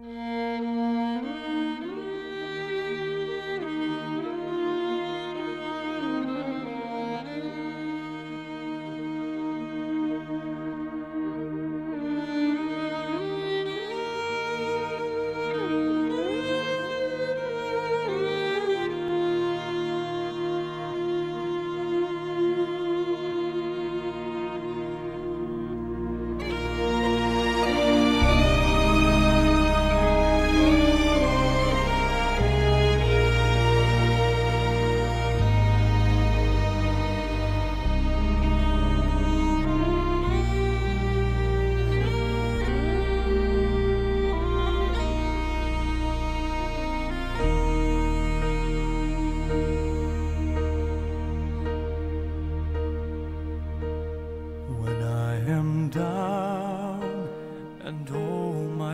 When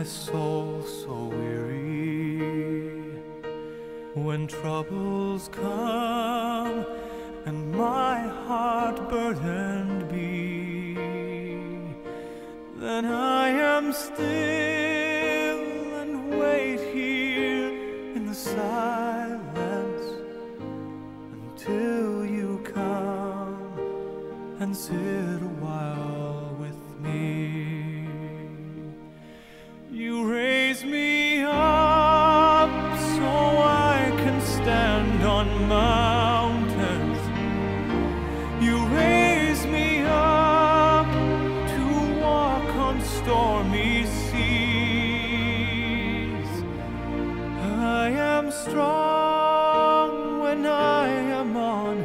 soul so weary, when troubles come and my heart burdened be, then I am still and wait here in the silence on mountains. You raise me up to walk on stormy seas. I am strong when I am on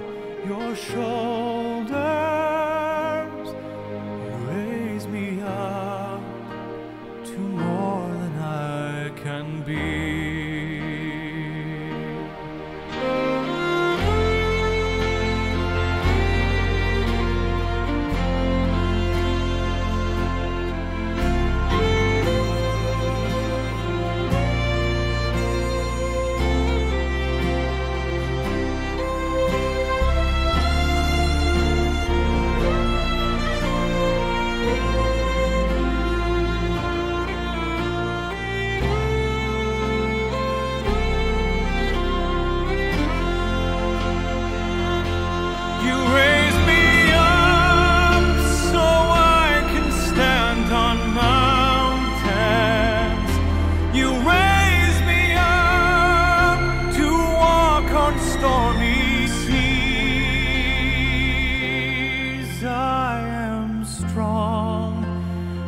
your shoulders.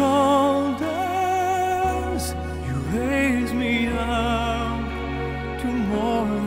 shoulders, you raise me up to more.